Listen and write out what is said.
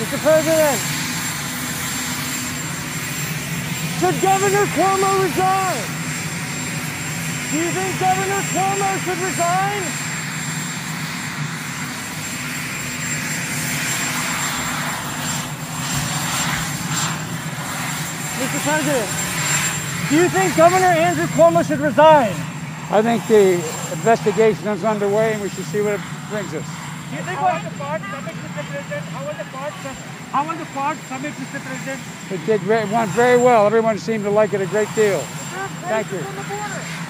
Mr. President, should Governor Cuomo resign? Do you think Governor Cuomo should resign? Mr. President, do you think Governor Andrew Cuomo should resign? I think the investigation is underway and we should see what it brings us. Do you think How was the Quad summit, Mr. President? How was the Quad? How was the Quad summit, Mr. President? It did, ve- went very well. Everyone seemed to like it a great deal. Thank you. on the border.